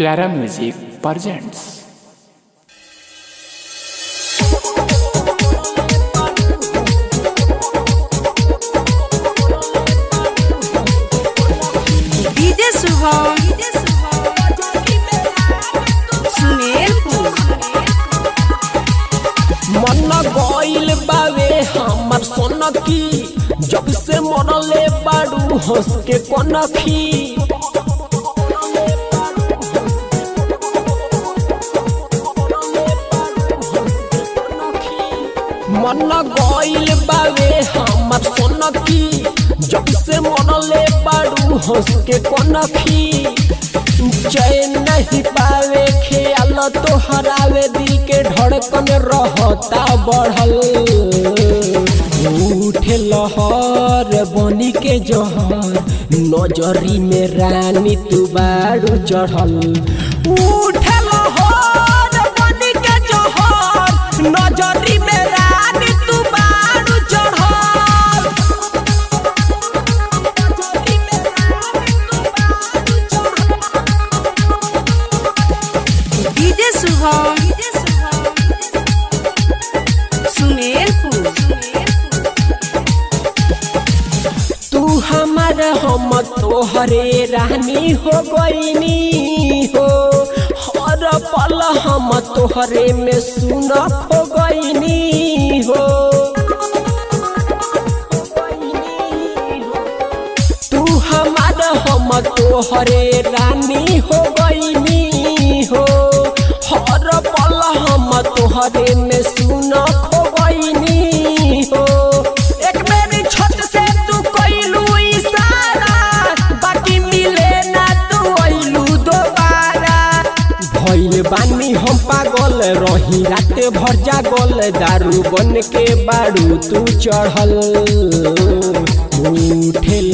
प्यारा music presents मन गइल बावे हमर सोनकी जब से मरले बाड़ू हंस के कोनखी। मन गइल बावे हमर सोनकी जब से मरले बाड़ू हंस के कोनखी। चैन नहीं पावे, ख्याल तो हरावे दिल के धड़कन रहता बढ़ल। उठे लहर बनी के जहर, नजरी में रानी तू बाड़ू चढ़ल। उठे लहर बनी के जहर, नजरी तू हमार हम तोहरे रानी हो गईनी हो। हर पल हम तोहरे में सुन हो गईनी हो। तू हमार हम तोहरे रानी हो गईनी हो। हर पल हम तोहरे में सुन एक बेरी छत से कइलू इशारा, बाकी मिले ना अइलू दोबारा। भइल बानी हम पागल, रही रात भर जागल, दारू बन के बारू तू चढ़ल।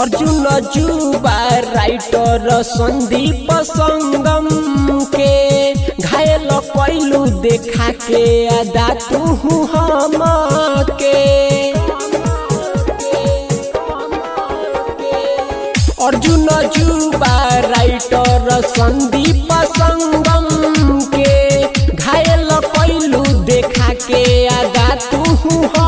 अर्जुन जुबा, राइटर संदीप संगम के। घायल कैलू देखा के अदा तू हम के अर्जुन जुबा, राइटर संदीप संगम के। घायल कैलू देखा के अदा तू हम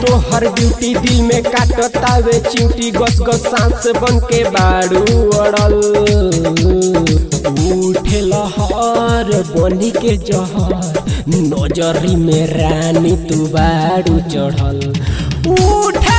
देखी तोहर ब्यूटी दिल में काटतावे, चिंटी गस गस सांस बन के बाड़ू अड़ल। उठे लहर बनी के जहर, नजरी में रानी तू बाड़ू चढ़ल। उठे